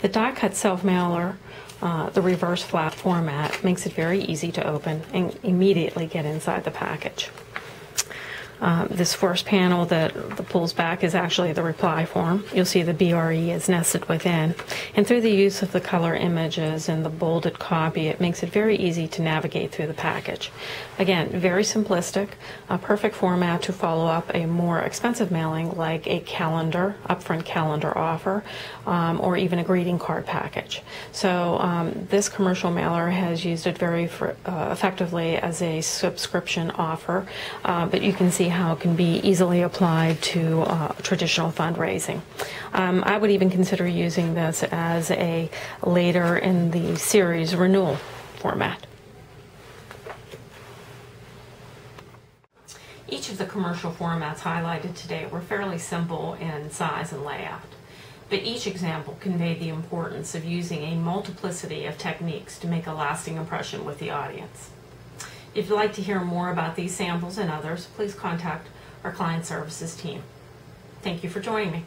The die cut self mailer, uh, the reverse flap format, makes it very easy to open and immediately get inside the package. Um, This first panel that pulls back is actually the reply form. You'll see the BRE is nested within. And through the use of the color images and the bolded copy, it makes it very easy to navigate through the package. Again, very simplistic, a perfect format to follow up a more expensive mailing like a calendar, upfront calendar offer, um, or even a greeting card package. So um, this commercial mailer has used it very fr- uh, effectively as a subscription offer, uh, but you can how it can be easily applied to uh, traditional fundraising. Um, I would even consider using this as a later in the series renewal format. Each of the commercial formats highlighted today were fairly simple in size and layout, but each example conveyed the importance of using a multiplicity of techniques to make a lasting impression with the audience. If you'd like to hear more about these samples and others, please contact our client services team. Thank you for joining me.